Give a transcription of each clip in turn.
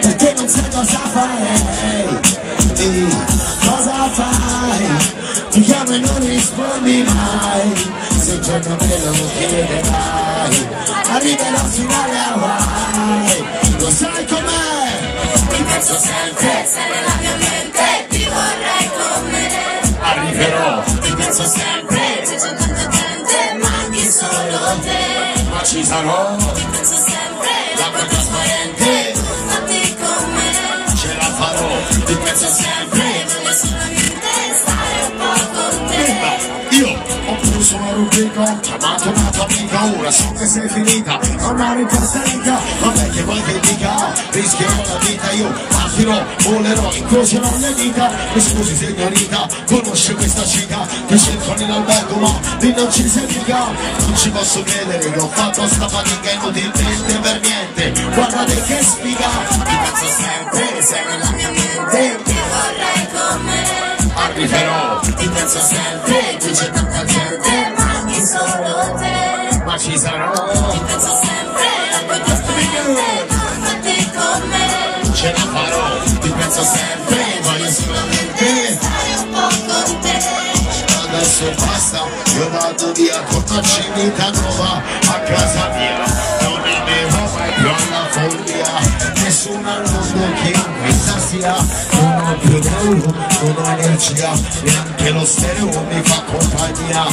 Perché non sai cosa farei Ehi, cosa fai? Ti chiamo e non rispondi mai Se un giorno me lo chiederai Arriverò fino alle Hawaii Lo sai com'è? Ti penso sempre, sei nella mia mente, ti vorrei con me. Arriverò Ti penso sempre, c'è tanta gente, manchi solo te. Ma ci sarò chiamato una tua amica, ora so che sei finita, andare in questa riga, vabbè che vuoi che dica, rischierò la vita, io partirò, volerò, incrocerò le dita, mi scusi signorita, conosce questa cica, che cerco nell'albergo ma lì non ci sei mica, non ci posso credere che ho fatto sta fatica inutilmente per niente, guardate che sfiga, Ti penso sempre, sei nella mia mente, ti vorrei con me. arriverò, Ti penso sempre, qui c'è tanta gente, ci sarò. Ti penso sempre, l'acqua trasparente, tuffati con me. ce la farò, ti penso sempre, voglio solamente Stare un po' con te. adesso basta, io vado via, portaci vita nuova a casa mia, non arriverò mai più alla follia, nessuno al mondo che in questa sia, non ho più neuro, non ho energia, neanche lo stereo mi fa compagnia,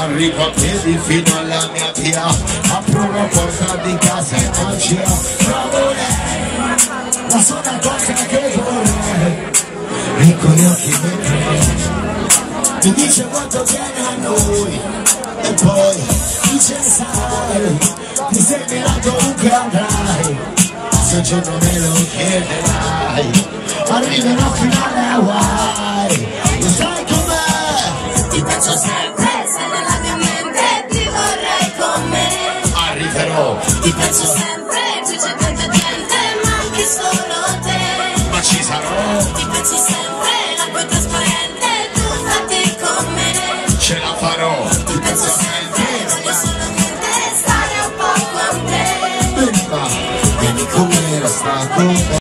arrivo a piedi fino alla mia via, apro la porta di casa e magia, bravo lei, la sola cosa che vorrei, ecco gli occhi mentre mi dice quanto tiene a noi e poi dice sai ti seguirà dovunque andrai. Se un giorno me lo chiederai arriverò fino alle Hawaii. Lo sai com'è? Ti penso sempre, siamo Ti penso sempre, più c'è tanta gente ma anche solo te. Ma ci sarò. Ti penso sempre, l'acqua è trasparente, tu fatti con me. Ce la farò. Ti penso sempre, voglio solamente stare un po' con te. Prima, vieni com'era stato.